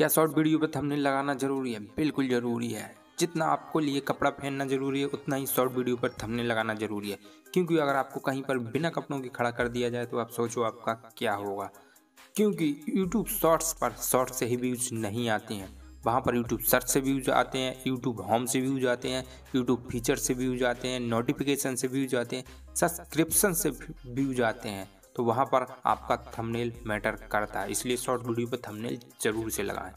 क्या short video पर thumbnail लगाना ज़रूरी है? बिल्कुल ज़रूरी है। जितना आपको लिए कपड़ा पहनना ज़रूरी है, उतना ही शॉर्ट वीडियो पर थंबनेल लगाना ज़रूरी है। क्योंकि अगर आपको कहीं पर बिना कपड़ों के खड़ा कर दिया जाए तो आप सोचो आपका क्या होगा। क्योंकि यूट्यूब शॉर्ट्स पर शॉर्ट से ही व्यूज़ नहीं आते हैं। वहाँ पर यूट्यूब सर्च से व्यूज़ आते हैं यूट्यूब होम से व्यूज़ आते हैं यूट्यूब फीचर से व्यूज़ आते हैं नोटिफिकेशन से व्यूज़ आते हैं सब्सक्रिप्शन से व्यूज़ आते हैं। तो वहाँ पर आपका थंबनेल मैटर करता है। इसलिए शॉर्ट वीडियो पर थंबनेल ज़रूर से लगाएँ।